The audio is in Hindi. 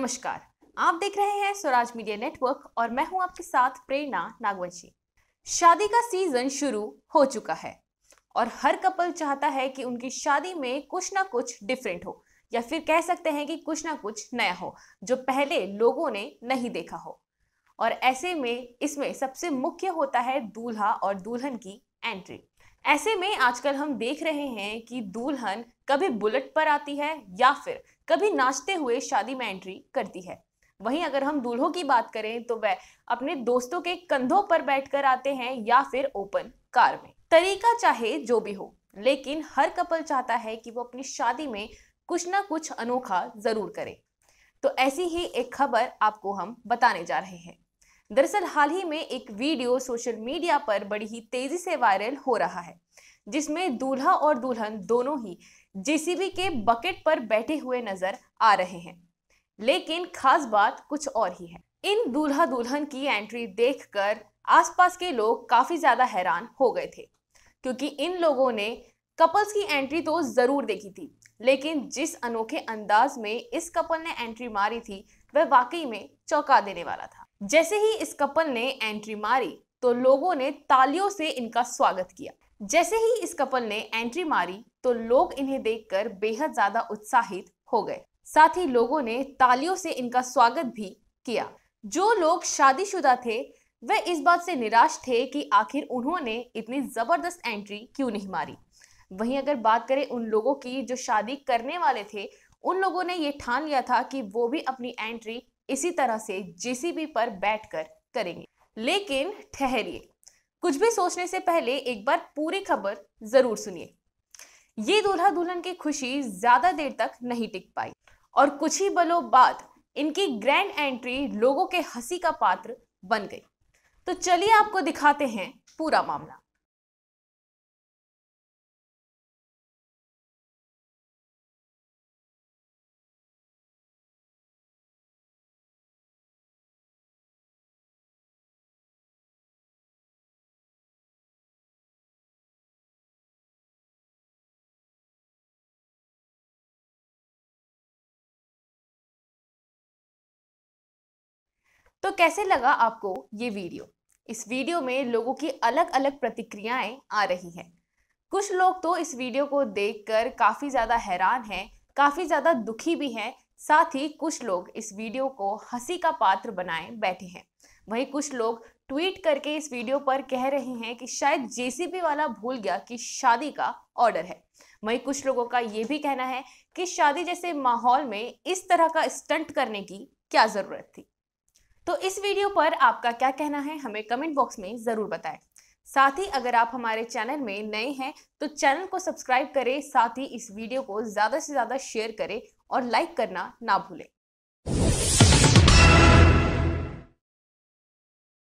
नमस्कार। आप देख रहे हैं स्वराज मीडिया नेटवर्क और मैं हूँ आपके साथ प्रेरणा नागवंशी। शादी का सीज़न शुरू हो चुका है और हर कपल चाहता है कि उनकी शादी में कुछ ना कुछ डिफरेंट हो या फिर कह सकते हैं कि कुछ ना कुछ नया हो, जो पहले लोगों ने नहीं देखा हो। और ऐसे में इसमें सबसे मुख्य होता है दूल्हा और दुल्हन की एंट्री ऐसे में आजकल हम देख रहे हैं कि दुल्हन कभी बुलेट पर आती है या फिर कभी नाचते हुए शादी में एंट्री करती है। वहीं अगर हम दूल्हों की बात करें तो वह अपने दोस्तों के कंधों पर बैठकर आते हैं या फिर ओपन कार में। तरीका चाहे जो भी हो, लेकिन हर कपल चाहता है कि वो अपनी शादी में कुछ ना कुछ अनोखा ज़रूर करे। तो ऐसी ही एक खबर आपको हम बताने जा रहे हैं। दरअसल हाल ही में एक वीडियो सोशल मीडिया पर बड़ी ही तेज़ी से वायरल हो रहा है, जिसमें दूल्हा और दुल्हन दोनों ही जेसीबी के बकेट पर बैठे हुए नज़र आ रहे हैं। लेकिन खास बात कुछ और ही है। इन दूल्हा दुल्हन की एंट्री देखकर आसपास के लोग काफ़ी ज़्यादा हैरान हो गए थे, क्योंकि इन लोगों ने कपल्स की एंट्री तो ज़रूर देखी थी, लेकिन जिस अनोखे अंदाज में इस कपल ने एंट्री मारी थी, वह वाकई में चौंका देने वाला था। जैसे ही इस कपल ने एंट्री मारी तो लोगों ने तालियों से इनका स्वागत किया। जैसे ही इस कपल ने एंट्री मारी तो लोग इन्हें देखकर बेहद ज़्यादा उत्साहित हो गए। साथ ही लोगों ने तालियों से इनका स्वागत भी किया। जो लोग शादीशुदा थे वह इस बात से निराश थे कि आखिर उन्होंने इतनी ज़बरदस्त एंट्री क्यों नहीं मारी। वहीं अगर बात करें उन लोगों की जो शादी करने वाले थे, उन लोगों ने ये ठान लिया था कि वो भी अपनी एंट्री इसी तरह से जेसीबी पर बैठकर करेंगे। लेकिन ठहरिए। कुछ भी सोचने से पहले एक बार पूरी खबर ज़रूर सुनिए। ये दूल्हा दुल्हन की खुशी ज़्यादा देर तक नहीं टिक पाई। और कुछ ही बलों बाद इनकी ग्रैंड एंट्री लोगों के हँसी का पात्र बन गई। तो चलिए आपको दिखाते हैं पूरा मामला। तो कैसे लगा आपको ये वीडियो? इस वीडियो में लोगों की अलग अलग प्रतिक्रियाएँ आ रही हैं। कुछ लोग तो इस वीडियो को देखकर काफ़ी ज़्यादा हैरान हैं, काफ़ी ज़्यादा दुखी भी हैं। साथ ही कुछ लोग इस वीडियो को हँसी का पात्र बनाए बैठे हैं। वहीं कुछ लोग ट्वीट करके इस वीडियो पर कह रहे हैं कि शायद जेसीबी वाला भूल गया कि शादी का ऑर्डर है। वहीं कुछ लोगों का ये भी कहना है कि शादी जैसे माहौल में इस तरह का स्टंट करने की क्या ज़रूरत थी? तो इस वीडियो पर आपका क्या कहना है, हमें कमेंट बॉक्स में ज़रूर बताएँ। साथ ही अगर आप हमारे चैनल में नए हैं तो चैनल को सब्सक्राइब करें, साथ ही इस वीडियो को ज़्यादा से ज़्यादा शेयर करें और लाइक करना ना भूलें।